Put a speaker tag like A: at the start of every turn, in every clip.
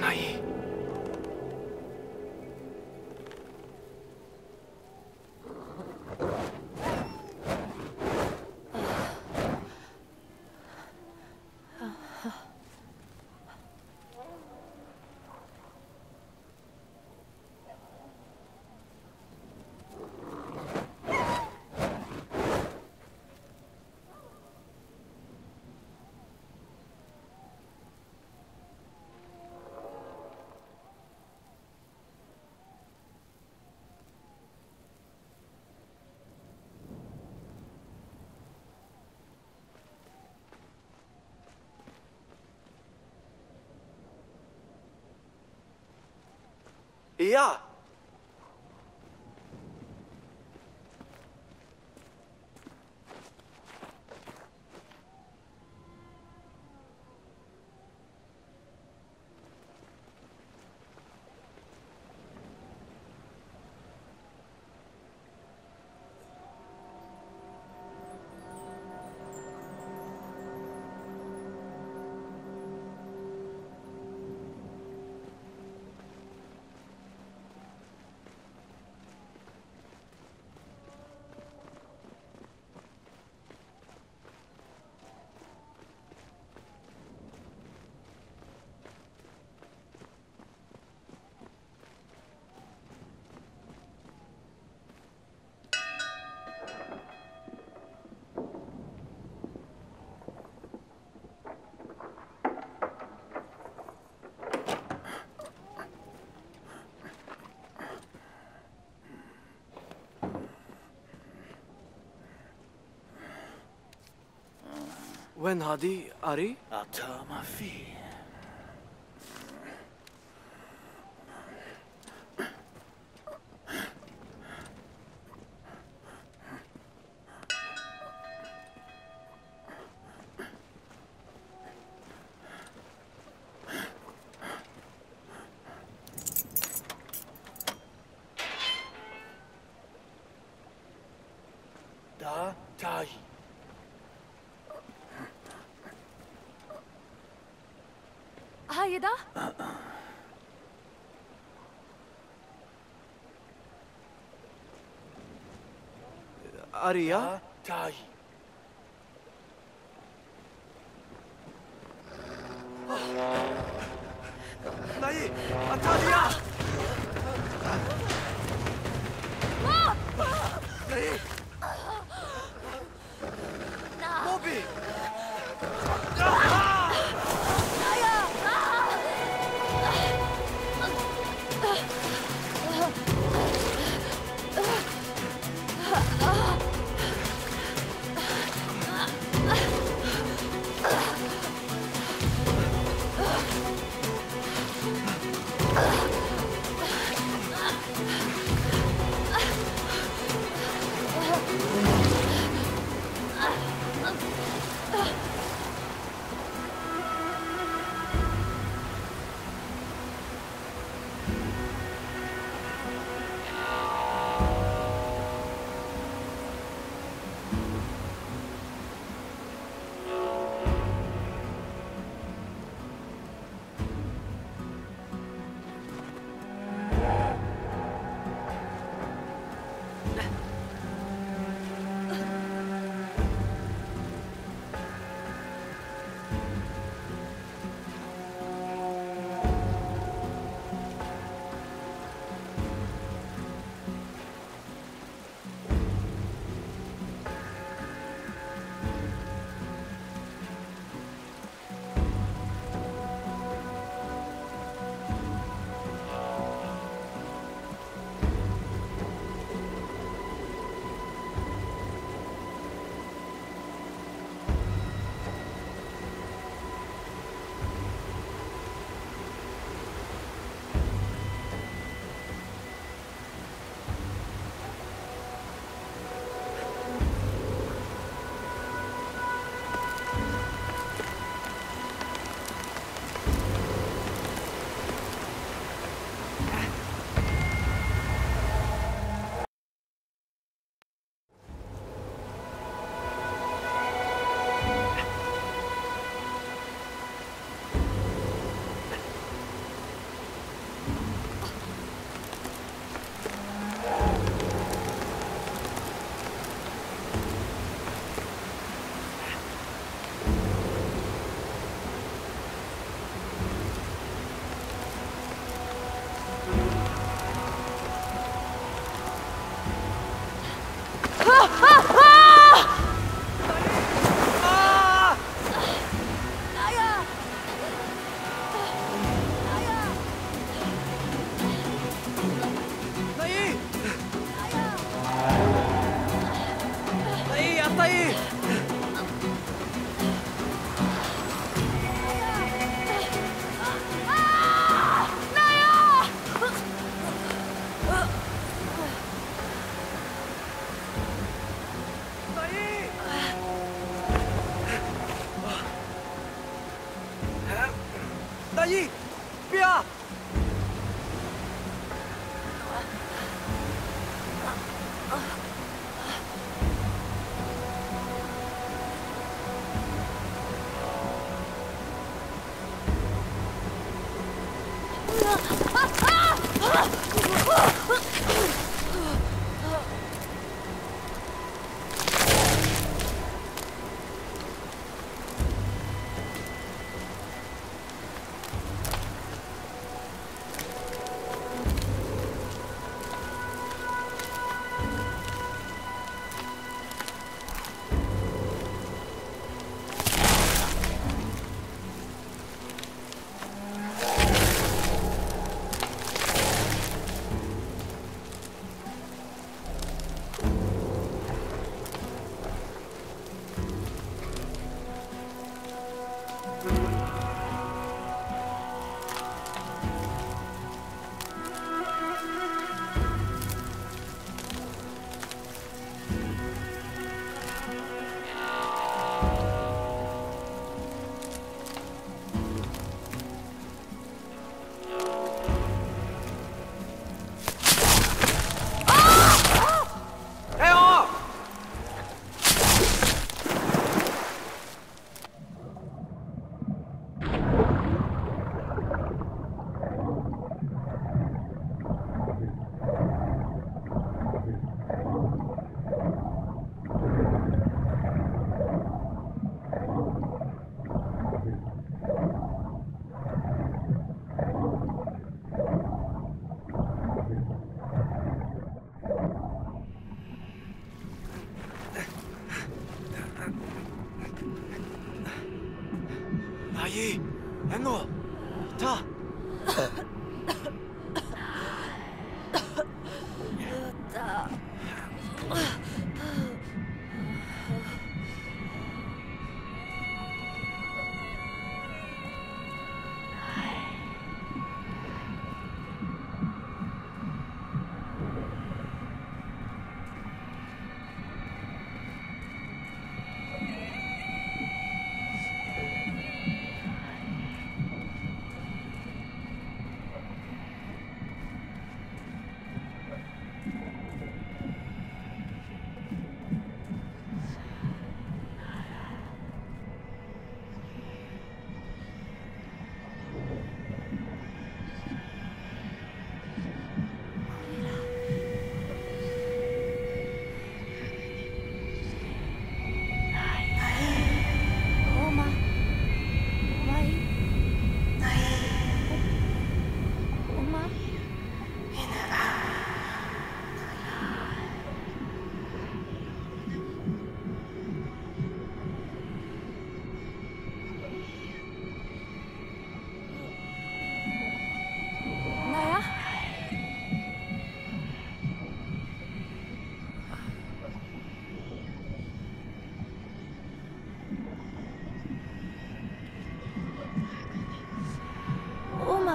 A: 南音 Yeah. When Hadi Ari?
B: Atama fi.
C: 다
A: 아리야? 아,
B: 다이.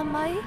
C: अम्मा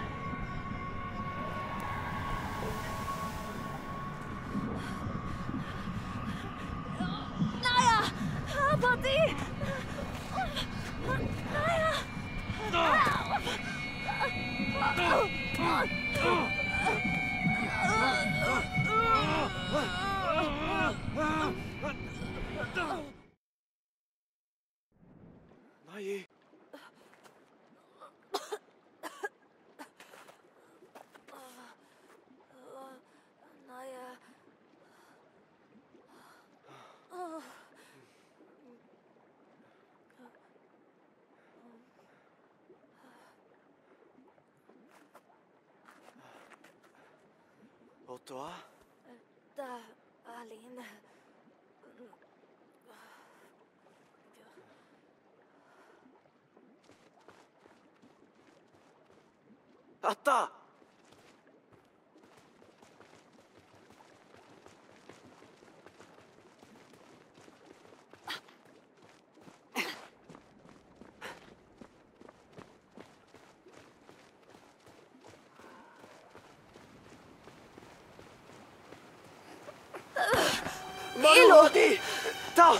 A: Voltou?
C: Tá, Alina. Né?
A: Ah, tá! Elo! Da!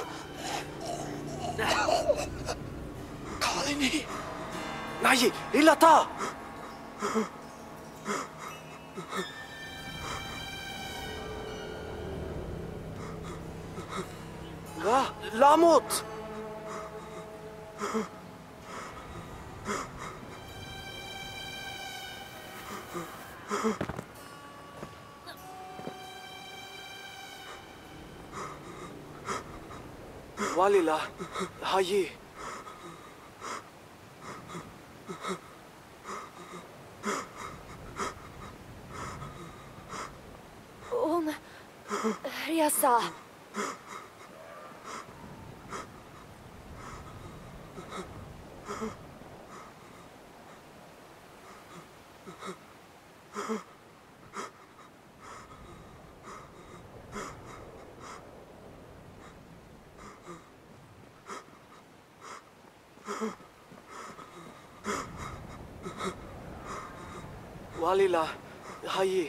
A: Karini! Nej, illa ta! ララモット Kembalilah, Hayi.
C: Om... Riasa.
A: वालीला, हाँ ये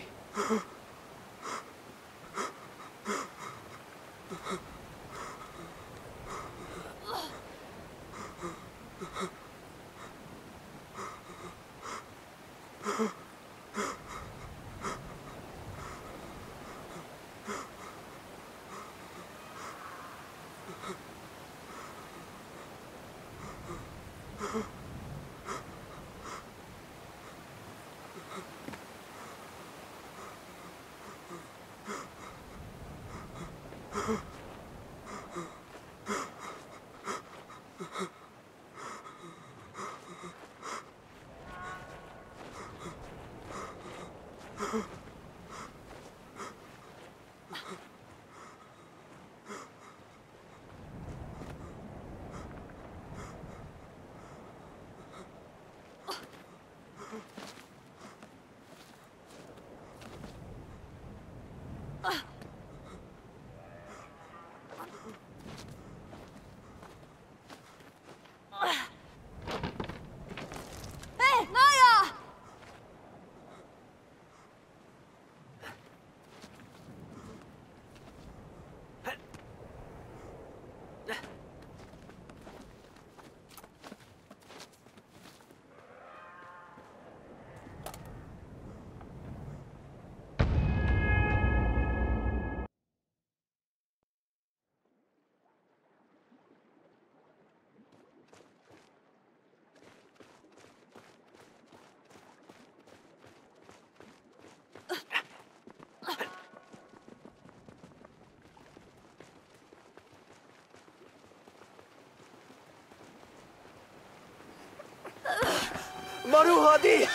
A: Maru Hadi,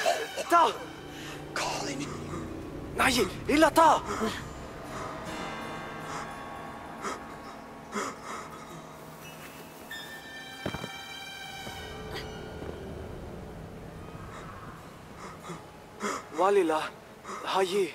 A: ta. Colin. Nej, illa ta. Walila, hayi.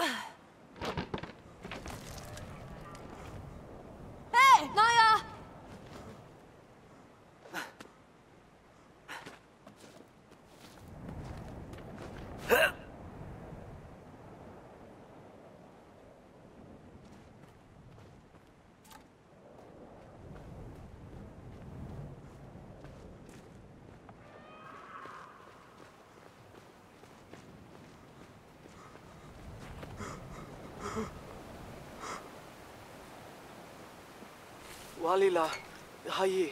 A: Ugh. वालीला आइए।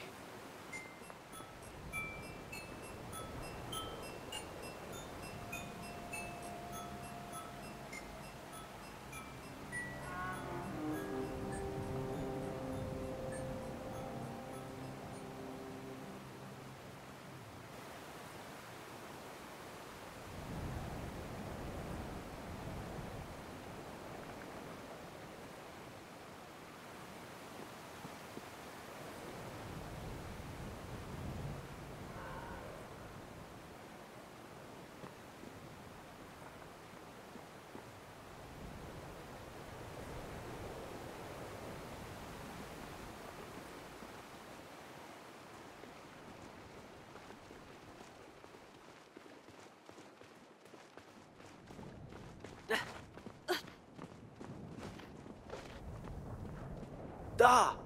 A: だ。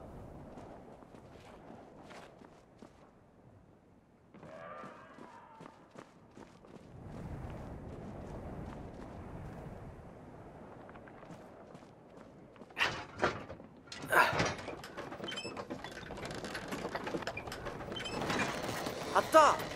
A: ああ誰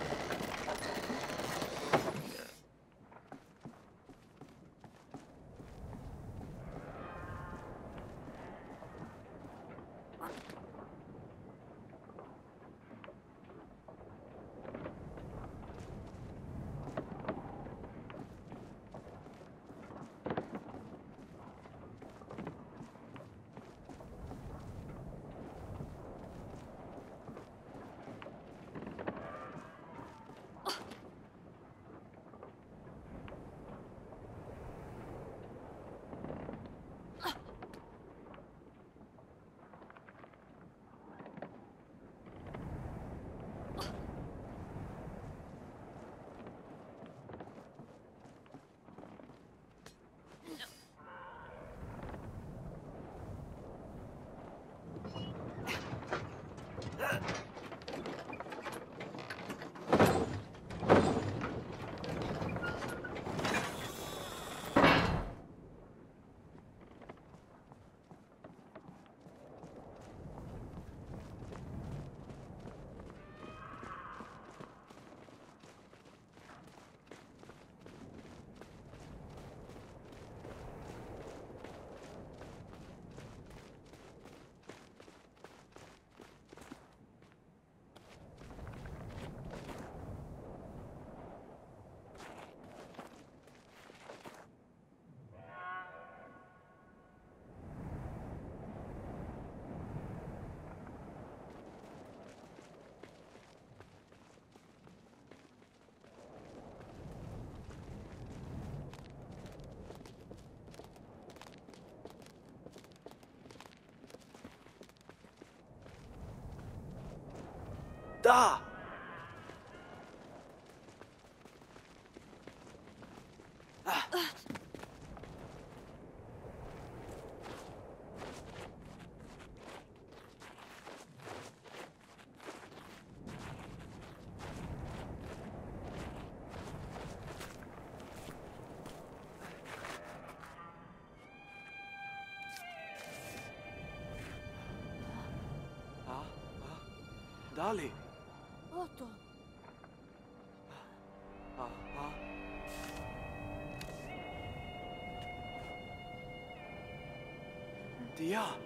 A: Да! Dali. あディア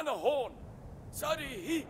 C: on a
B: horn. Sorry, he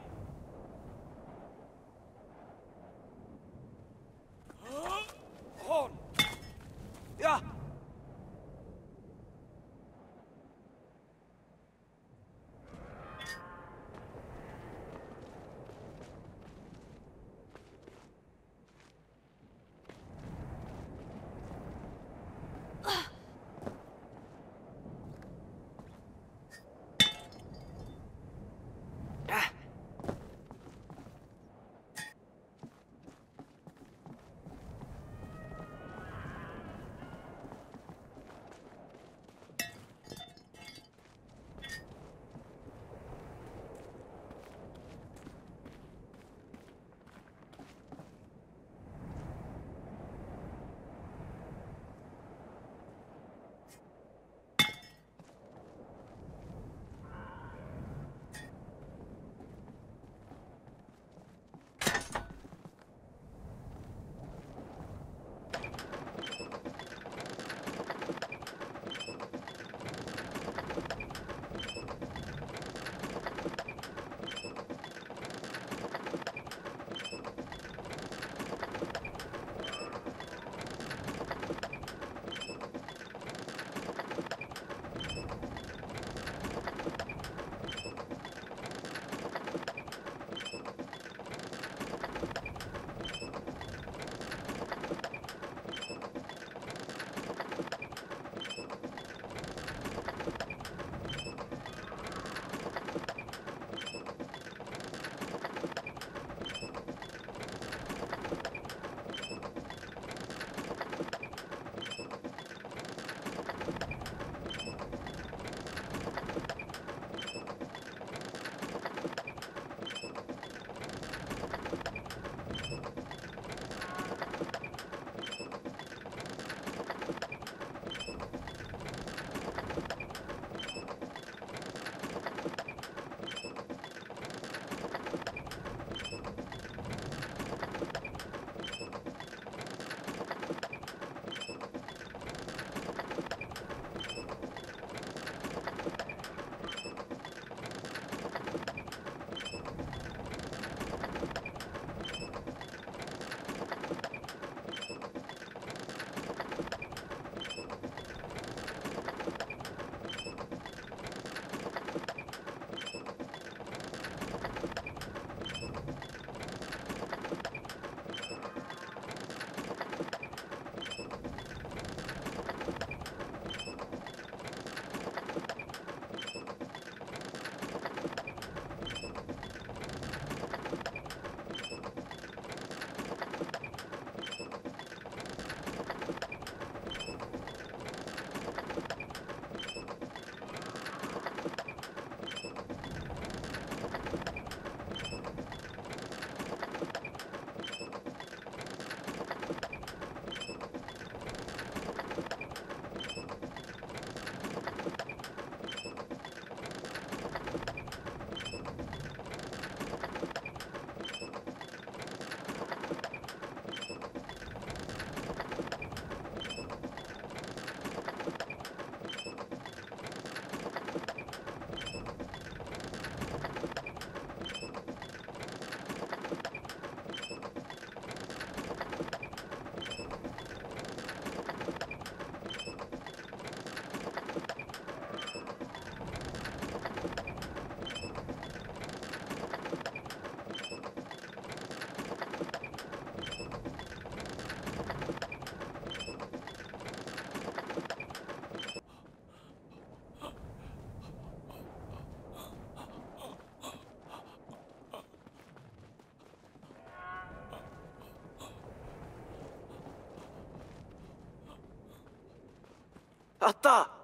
A: 아따!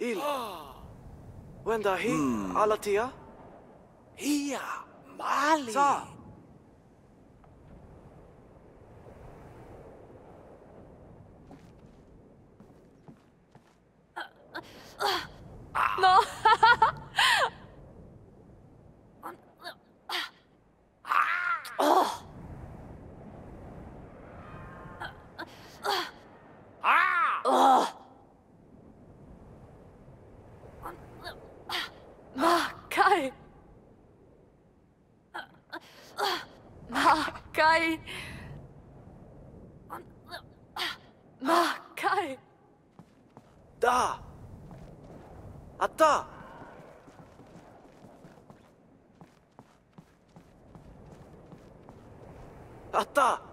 A: إيل
B: آه.
A: وين دا هي؟ على تيا؟
B: هي مالي. صح.
C: まあかい。まあかい。まあかい。
A: だ。あった。あった。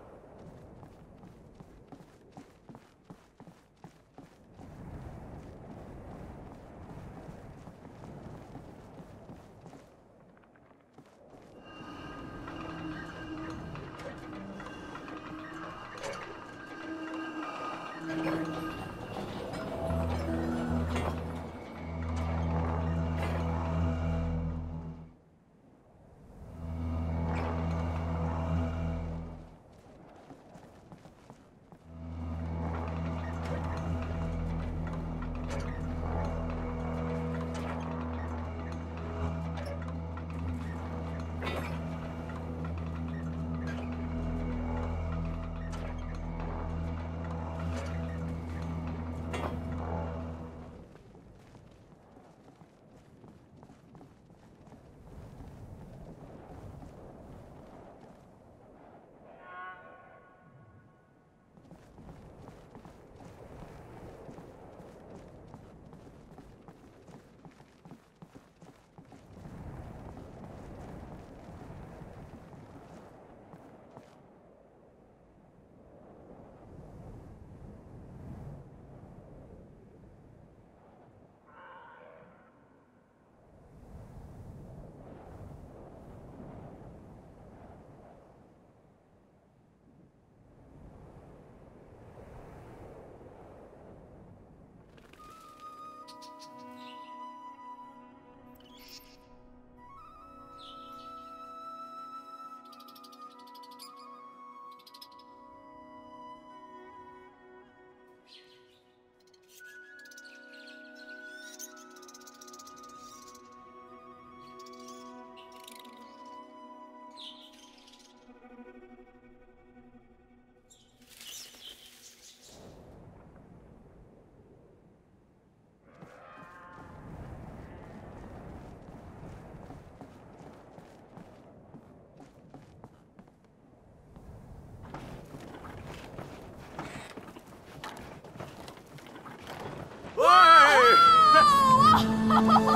C: Oh!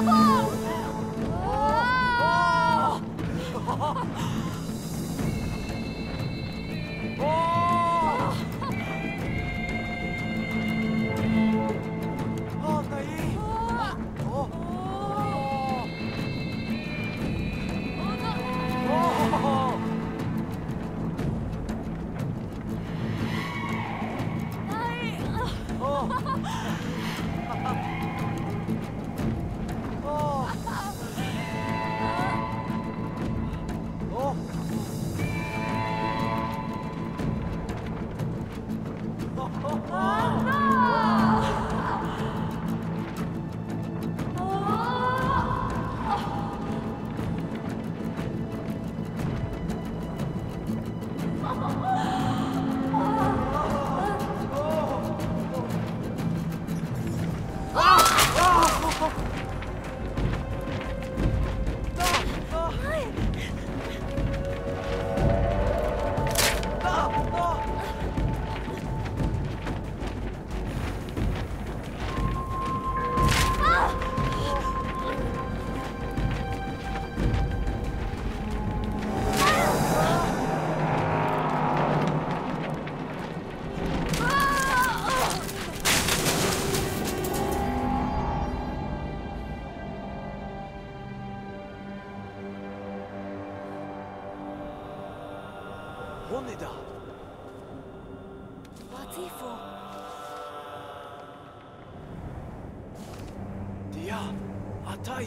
A: 雨だ？ディアアタイ